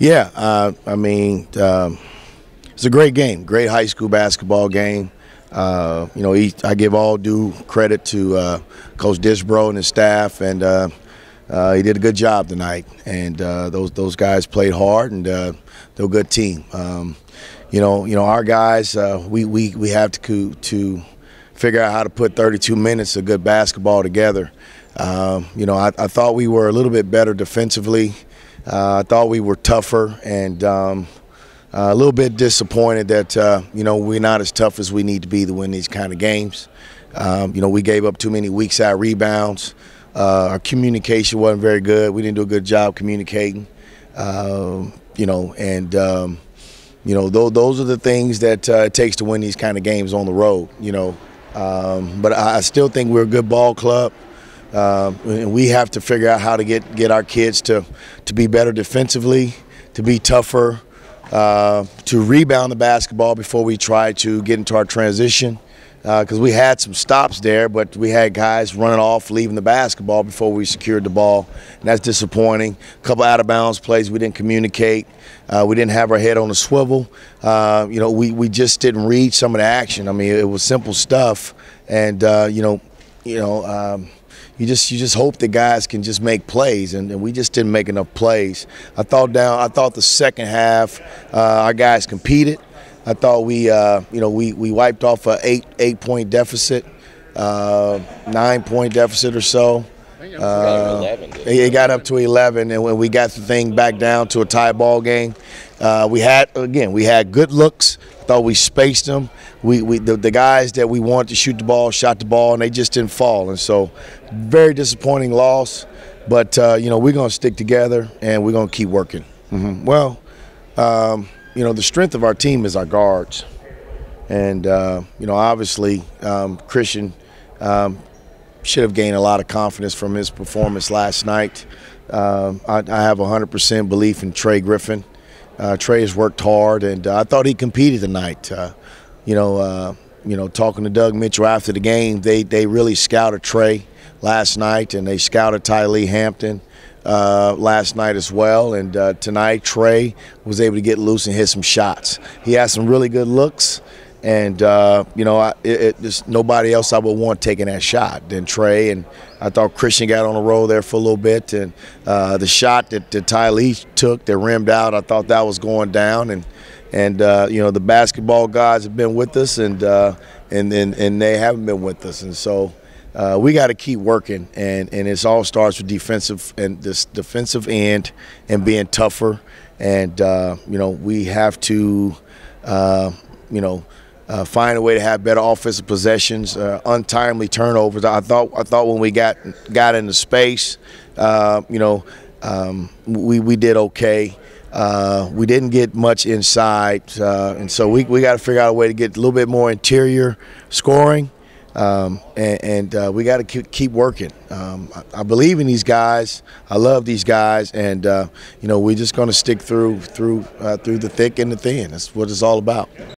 Yeah, uh, I mean, um, it's a great game, great high school basketball game. Uh, you know, he, I give all due credit to uh, Coach Disbro and his staff, and uh, uh, he did a good job tonight. And uh, those those guys played hard, and they're a good team. Um, you know, you know, our guys, we, we we have to to figure out how to put 32 minutes of good basketball together. Um, you know, I, I, thought we were a little bit better defensively. Uh, I thought we were tougher and um, uh, a little bit disappointed that uh, you know we're not as tough as we need to be to win these kind of games. Um, you know, we gave up too many weak side rebounds. Uh, our communication wasn't very good. We didn't do a good job communicating. Um, you know, and um, you know those, those are the things that uh, it takes to win these kind of games on the road. You know, um, but I still think we're a good ball club. Uh, we have to figure out how to get, get our kids to, to be better defensively, to be tougher, uh, to rebound the basketball before we try to get into our transition. Because uh, we had some stops there, but we had guys running off, leaving the basketball before we secured the ball, and that's disappointing. A couple out of bounds plays we didn't communicate. Uh, we didn't have our head on the swivel. Uh, you know, we, we just didn't read some of the action. I mean, it was simple stuff, and uh, you know, you know. Um, you just you just hope the guys can just make plays, and, and, we just didn't make enough plays. I thought down. I thought the second half, uh, our guys competed. I thought we, uh, you know, we, we wiped off a eight eight point deficit, uh, nine point deficit or so. Uh, it got up to 11, and when we got the thing back down to a tie ball game, uh, we had again we had good looks. Thought we spaced them. We, we the, the guys that we wanted to shoot the ball shot the ball, and they just didn't fall. And so, very disappointing loss. But uh, you know we're going to stick together, and we're going to keep working. Mm-hmm. Well, um, you know the strength of our team is our guards, and uh, you know obviously um, Christian. Um, should have gained a lot of confidence from his performance last night. Uh, I, I, have 100% belief in Trey Griffin. Uh, Trey has worked hard, and uh, I thought he competed tonight. Uh, you know, uh, you know, talking to Doug Mitchell after the game, they they really scouted Trey last night, and they scouted Ty Lee Hampton. Uh, last night as well. And uh, tonight, Trey was able to get loose and hit some shots. He had some really good looks. And uh, you know, I, it, it, nobody else I would want taking that shot than Trey. And I thought Christian got on the roll there for a little bit. And uh, the shot that, that Tylee took that rimmed out, I thought that was going down. And and uh, you know, the basketball guys have been with us, and uh, and, and and they haven't been with us. And so uh, we got to keep working. And and it all starts with defensive and this defensive end and being tougher. And uh, you know, we have to, you know uh, find a way to have better offensive possessions, uh, untimely turnovers. I thought I thought when we got got into space, uh, you know, um, we we did okay. Uh, we didn't get much inside, uh, and so we we got to figure out a way to get a little bit more interior scoring. Um, and, and uh, we got to keep, keep, working. Um, I, I, believe in these guys. I love these guys, and you know we're just going to stick through through through the thick and the thin. That's what it's all about.